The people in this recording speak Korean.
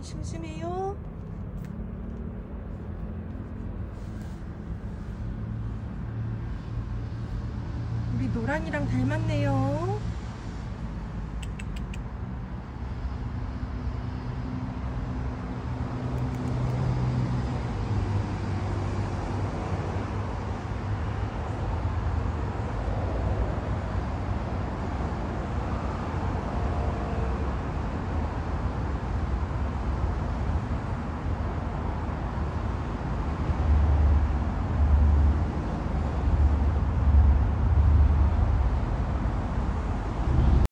많이 심심해요? 우리 노랑이랑 닮았네요.